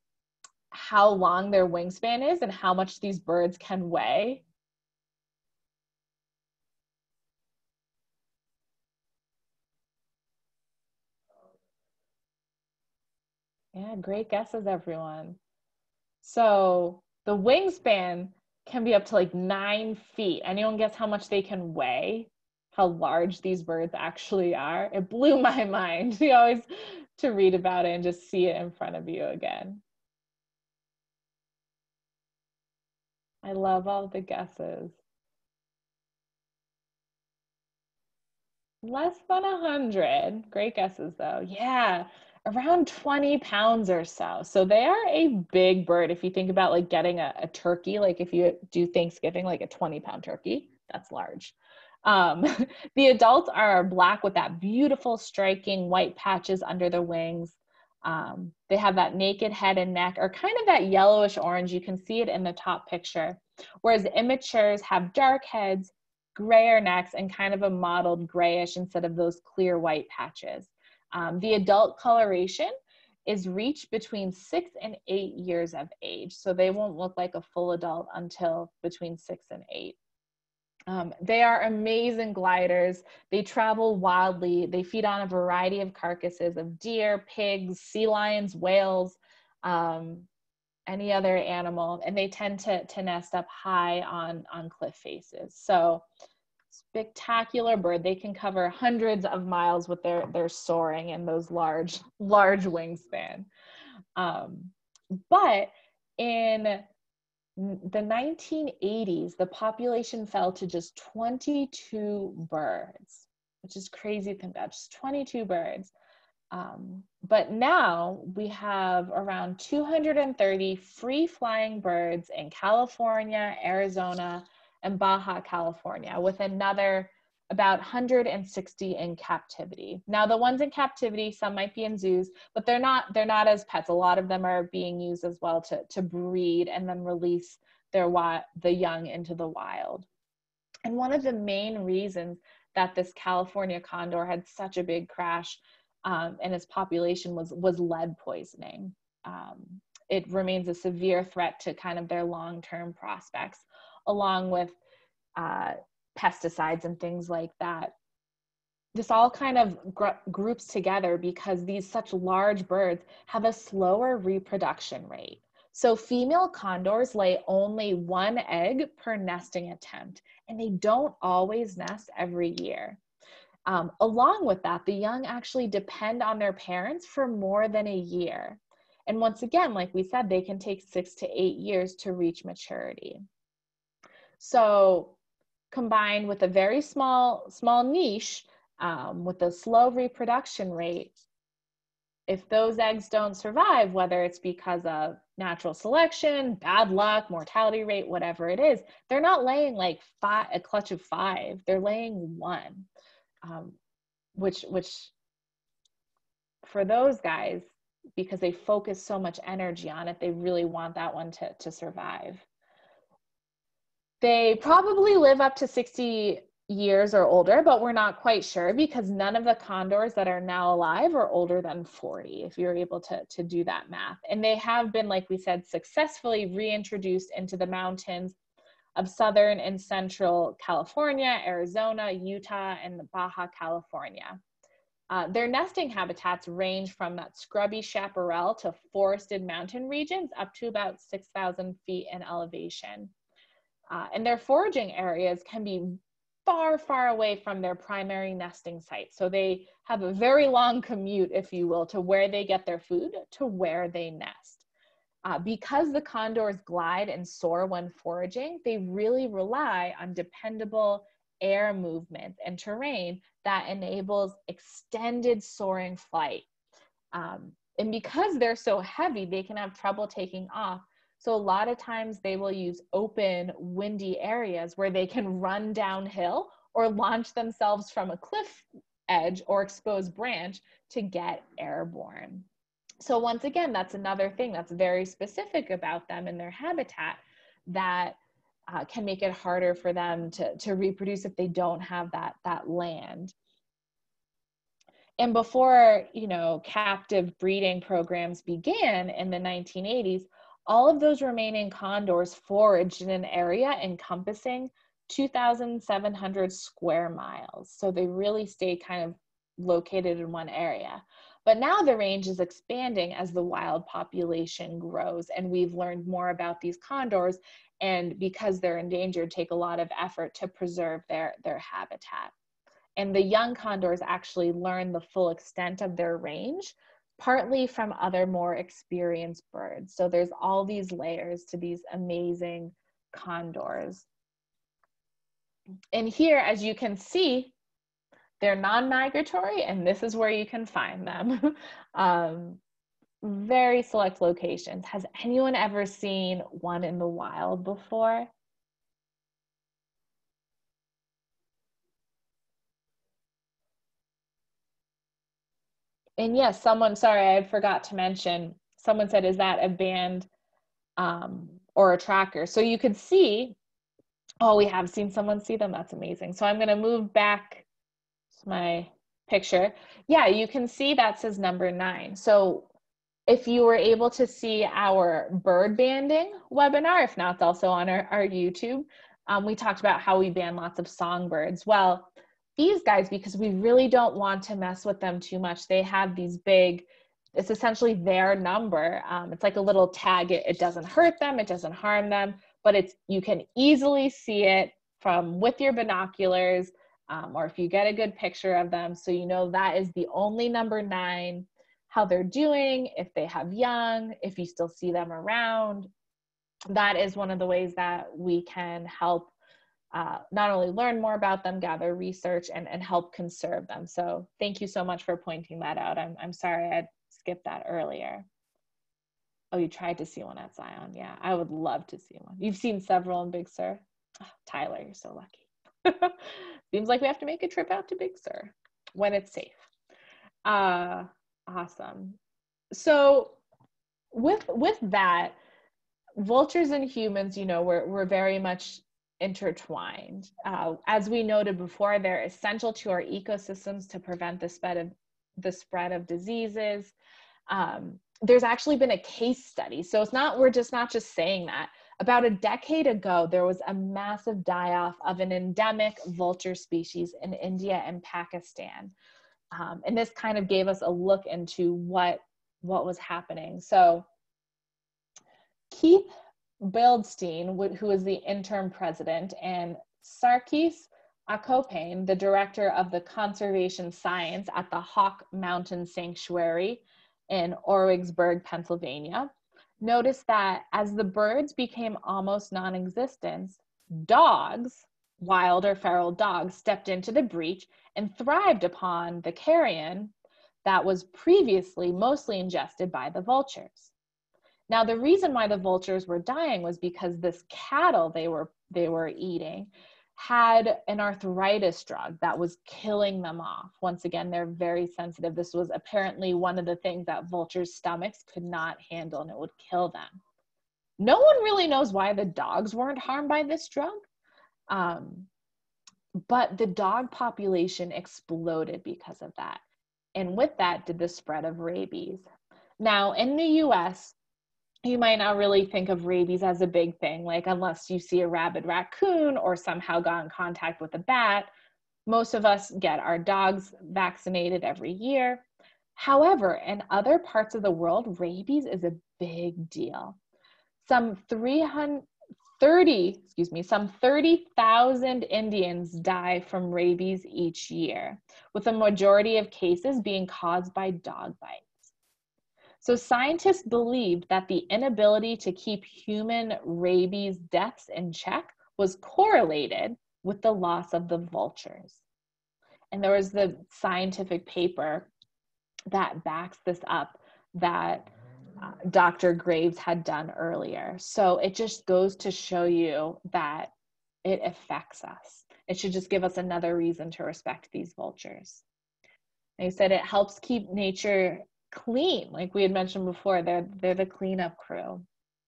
how long their wingspan is and how much these birds can weigh? Yeah, great guesses, everyone. So the wingspan can be up to like nine feet. Anyone guess how much they can weigh? How large these birds actually are? It blew my mind. You always to read about it and just see it in front of you again. I love all the guesses. Less than a hundred. Great guesses though. Yeah, around 20 pounds or so. So they are a big bird. If you think about like getting a, a turkey, like if you do Thanksgiving, like a 20 pound turkey, that's large. Um, the adults are black with that beautiful striking white patches under their wings. Um, they have that naked head and neck or kind of that yellowish orange. You can see it in the top picture. Whereas immatures have dark heads, grayer necks, and kind of a mottled grayish instead of those clear white patches. Um, the adult coloration is reached between six and eight years of age. So they won't look like a full adult until between six and eight. Um, they are amazing gliders. They travel wildly. They feed on a variety of carcasses of deer, pigs, sea lions, whales, um, any other animal, and they tend to, to nest up high on, on cliff faces. So spectacular bird. They can cover hundreds of miles with their, their soaring and those large, large wingspan. Um, but in the 1980s, the population fell to just 22 birds, which is crazy to think about, just 22 birds. Um, but now we have around 230 free flying birds in California, Arizona, and Baja California, with another about 160 in captivity. Now the ones in captivity, some might be in zoos, but they're not they're not as pets. A lot of them are being used as well to to breed and then release their the young into the wild. And one of the main reasons that this California condor had such a big crash um, and its population was was lead poisoning. Um, it remains a severe threat to kind of their long-term prospects, along with uh, pesticides and things like that. This all kind of gr- groups together because these such large birds have a slower reproduction rate. So female condors lay only one egg per nesting attempt, and they don't always nest every year. Um, along with that, the young actually depend on their parents for more than a year. And once again, like we said, they can take six to eight years to reach maturity. So combined with a very small, small niche um, with a slow reproduction rate, if those eggs don't survive, whether it's because of natural selection, bad luck, mortality rate, whatever it is, they're not laying like five, a clutch of five. They're laying one, um, which which for those guys, because they focus so much energy on it, they really want that one to, to survive. They probably live up to 60 years or older, but we're not quite sure because none of the condors that are now alive are older than 40, if you're able to, to do that math. And they have been, like we said, successfully reintroduced into the mountains of Southern and Central California, Arizona, Utah, and Baja California. Uh, their nesting habitats range from that scrubby chaparral to forested mountain regions up to about 6,000 feet in elevation. Uh, and their foraging areas can be far, far away from their primary nesting site. So they have a very long commute, if you will, to where they get their food to where they nest. Uh, because the condors glide and soar when foraging, they really rely on dependable air movement and terrain that enables extended soaring flight. Um, and because they're so heavy, they can have trouble taking off so a lot of times they will use open, windy areas where they can run downhill or launch themselves from a cliff edge or exposed branch to get airborne. So once again, that's another thing that's very specific about them and their habitat that uh, can make it harder for them to, to reproduce if they don't have that, that land. And before, you know, captive breeding programs began in the 1980s, all of those remaining condors foraged in an area encompassing 2,700 square miles. So they really stay kind of located in one area. But now the range is expanding as the wild population grows, and we've learned more about these condors. And because they're endangered, take a lot of effort to preserve their, their habitat. And the young condors actually learn the full extent of their range partly from other more experienced birds. So there's all these layers to these amazing condors. And here, as you can see, they're non-migratory and this is where you can find them. um, very select locations. Has anyone ever seen one in the wild before? And yes, someone, sorry, I forgot to mention, someone said, is that a band um, or a tracker? So you could see, oh, we have seen someone see them. That's amazing. So I'm going to move back to my picture. Yeah, you can see that says number nine. So if you were able to see our bird banding webinar, if not, it's also on our, our YouTube. Um, we talked about how we ban lots of songbirds. Well, these guys because we really don't want to mess with them too much. They have these big, it's essentially their number. Um, it's like a little tag. It, it doesn't hurt them, it doesn't harm them, but it's you can easily see it from with your binoculars um, or if you get a good picture of them. So you know that is the only number nine, how they're doing, if they have young, if you still see them around. That is one of the ways that we can help uh, not only learn more about them, gather research, and, and help conserve them. So thank you so much for pointing that out. I'm, I'm sorry I skipped that earlier. Oh, you tried to see one at Zion. Yeah, I would love to see one. You've seen several in Big Sur. Oh, Tyler, you're so lucky. Seems like we have to make a trip out to Big Sur when it's safe. Uh, awesome. So with with that, vultures and humans, you know, we're, we're very much intertwined. Uh, as we noted before, they're essential to our ecosystems to prevent the spread of the spread of diseases. Um, there's actually been a case study, so it's not we're just not just saying that. About a decade ago, there was a massive die-off of an endemic vulture species in India and Pakistan, um, and this kind of gave us a look into what what was happening. So Keith Bildstein, who is the interim president, and Sarkis Acopian, the director of the conservation science at the Hawk Mountain Sanctuary in Orwigsburg, Pennsylvania, noticed that as the birds became almost non existent, dogs, wild or feral dogs, stepped into the breach and thrived upon the carrion that was previously mostly ingested by the vultures. Now, the reason why the vultures were dying was because this cattle they were they were eating had an arthritis drug that was killing them off. Once again, they're very sensitive. This was apparently one of the things that vultures' stomachs could not handle and it would kill them. No one really knows why the dogs weren't harmed by this drug. Um, but the dog population exploded because of that. And with that, did the spread of rabies. Now, in the US, you might not really think of rabies as a big thing, like unless you see a rabid raccoon or somehow got in contact with a bat. Most of us get our dogs vaccinated every year. However, in other parts of the world, rabies is a big deal. Some 330, excuse me, some 30,000 Indians die from rabies each year, with a majority of cases being caused by dog bites. So scientists believed that the inability to keep human rabies deaths in check was correlated with the loss of the vultures. And there was the scientific paper that backs this up that uh, Dr. Graves had done earlier. So it just goes to show you that it affects us. It should just give us another reason to respect these vultures. They said it helps keep nature clean. Like we had mentioned before, they're they're the cleanup crew.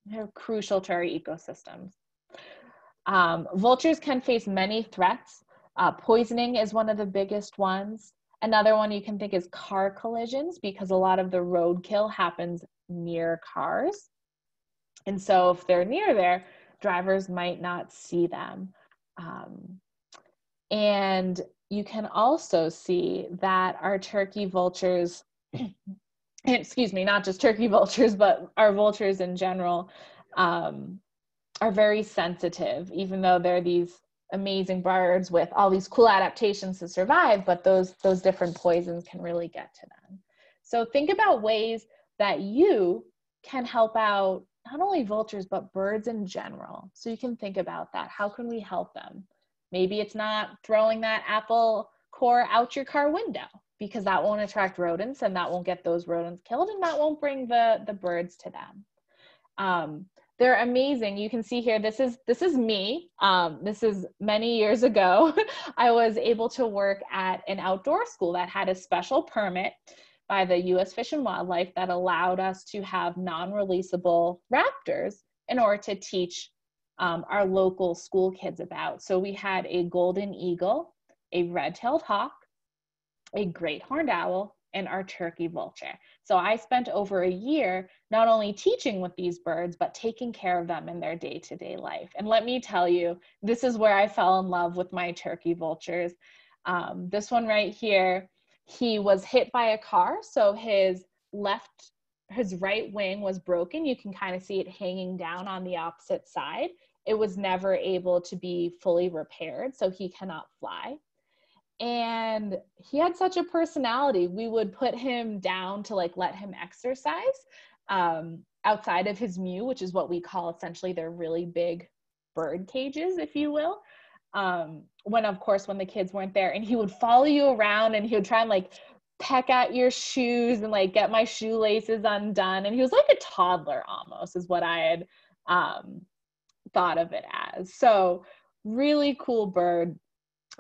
They're crucial to our ecosystems. Um, vultures can face many threats. Uh, poisoning is one of the biggest ones. Another one you can think is car collisions because a lot of the roadkill happens near cars. And so if they're near there, drivers might not see them. Um, and you can also see that our turkey vultures excuse me, not just turkey vultures, but our vultures in general, um, are very sensitive, even though they're these amazing birds with all these cool adaptations to survive, but those those different poisons can really get to them. So think about ways that you can help out not only vultures but birds in general. So you can think about that. How can we help them? Maybe it's not throwing that apple core out your car window because that won't attract rodents and that won't get those rodents killed and that won't bring the the birds to them. Um, they're amazing. You can see here this is this is me. Um, this is many years ago. I was able to work at an outdoor school that had a special permit by the u.s fish and wildlife that allowed us to have non-releasable raptors in order to teach um, our local school kids about. So we had a golden eagle a red-tailed hawk a great horned owl, and our turkey vulture. So I spent over a year not only teaching with these birds, but taking care of them in their day to day life. And let me tell you, this is where I fell in love with my turkey vultures. Um, this one right here, he was hit by a car. So his left, his right wing was broken. You can kind of see it hanging down on the opposite side. It was never able to be fully repaired, so he cannot fly and he had such a personality. We would put him down to like let him exercise um, outside of his mew which is what we call essentially their really big bird cages if you will. Um, when of course when the kids weren't there and he would follow you around and he would try and like peck at your shoes and like get my shoelaces undone. And he was like a toddler almost is what i had um, thought of it as. So really cool bird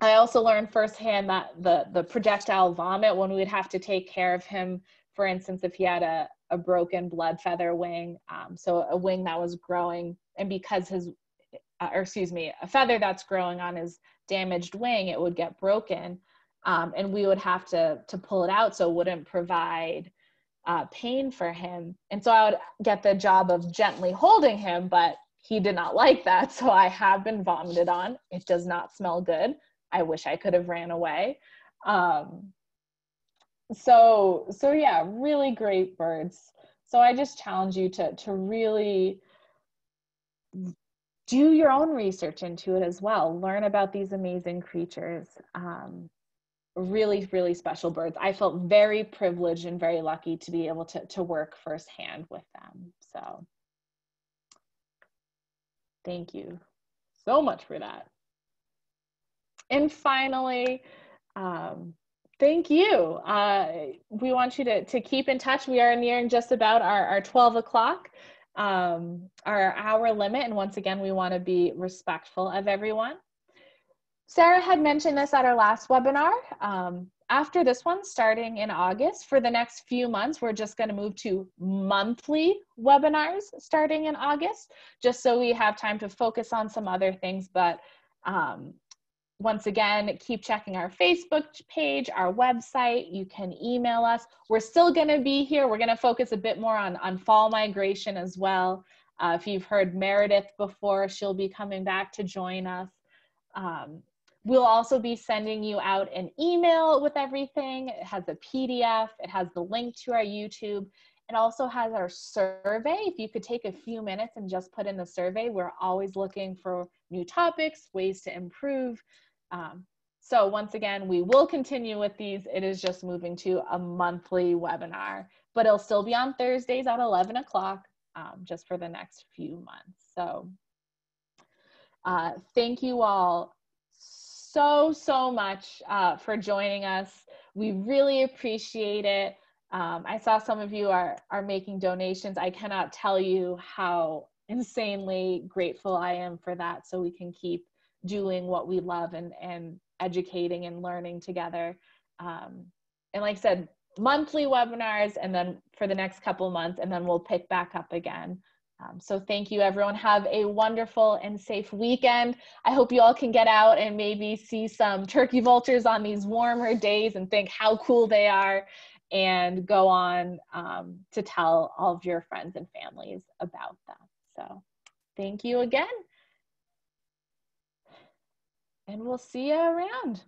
I also learned firsthand that the the projectile vomit when we would have to take care of him, for instance, if he had a, a broken blood feather wing, um, so a wing that was growing, and because his, uh, or excuse me, a feather that's growing on his damaged wing, it would get broken, um, and we would have to to pull it out so it wouldn't provide uh, pain for him. And so I would get the job of gently holding him, but he did not like that. So I have been vomited on. It does not smell good. I wish I could have ran away. Um, so so yeah, really great birds. So I just challenge you to to really do your own research into it as well. Learn about these amazing creatures. Um, really, really special birds. I felt very privileged and very lucky to be able to, to work firsthand with them. So thank you so much for that. And finally, um, thank you. Uh, we want you to, to keep in touch. We are nearing just about our, our 12 o'clock, um, our hour limit. And once again, we want to be respectful of everyone. Sarah had mentioned this at our last webinar. Um, after this one, starting in August, for the next few months, we're just going to move to monthly webinars starting in August, just so we have time to focus on some other things. But um, once again, keep checking our Facebook page, our website. You can email us. We're still going to be here. We're going to focus a bit more on, on fall migration as well. Uh, if you've heard Meredith before, she'll be coming back to join us. Um, we'll also be sending you out an email with everything. It has a PDF, it has the link to our YouTube. It also has our survey. If you could take a few minutes and just put in the survey, we're always looking for new topics, ways to improve. Um, so once again, we will continue with these. It is just moving to a monthly webinar, but it'll still be on Thursdays at 11 o'clock um, just for the next few months. So uh, thank you all so, so much uh, for joining us. We really appreciate it. Um, I saw some of you are, are making donations. I cannot tell you how insanely grateful I am for that so we can keep doing what we love and, and educating and learning together. Um, and like I said, monthly webinars and then for the next couple months, and then we'll pick back up again. Um, so thank you everyone. Have a wonderful and safe weekend. I hope you all can get out and maybe see some turkey vultures on these warmer days and think how cool they are and go on um, to tell all of your friends and families about them. So thank you again and we'll see you around.